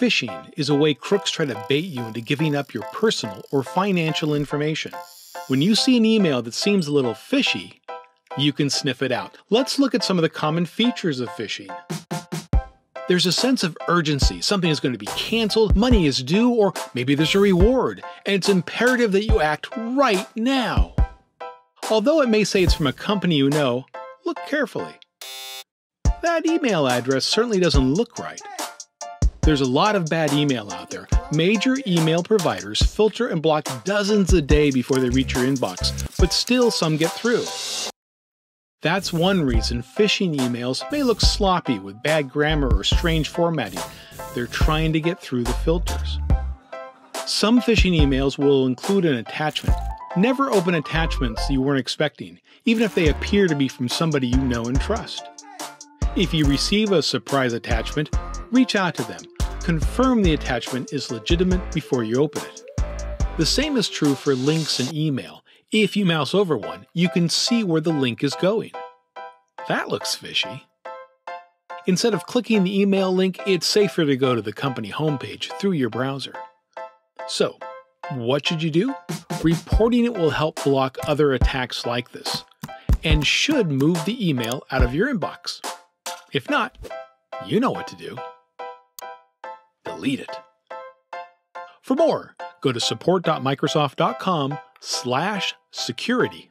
Phishing is a way crooks try to bait you into giving up your personal or financial information. When you see an email that seems a little fishy, you can sniff it out. Let's look at some of the common features of phishing. There's a sense of urgency. Something is going to be canceled, money is due, or maybe there's a reward, and it's imperative that you act right now. Although it may say it's from a company you know, look carefully. That email address certainly doesn't look right. There's a lot of bad email out there. Major email providers filter and block dozens a day before they reach your inbox, but still some get through. That's one reason phishing emails may look sloppy with bad grammar or strange formatting. They're trying to get through the filters. Some phishing emails will include an attachment. Never open attachments you weren't expecting, even if they appear to be from somebody you know and trust. If you receive a surprise attachment, reach out to them. Confirm the attachment is legitimate before you open it. The same is true for links in email. If you mouse over one, you can see where the link is going. That looks fishy. Instead of clicking the email link, it's safer to go to the company homepage through your browser. So, what should you do? Reporting it will help block other attacks like this, and should move the email out of your inbox. If not, you know what to do. Delete it. For more, go to support.microsoft.com slash security.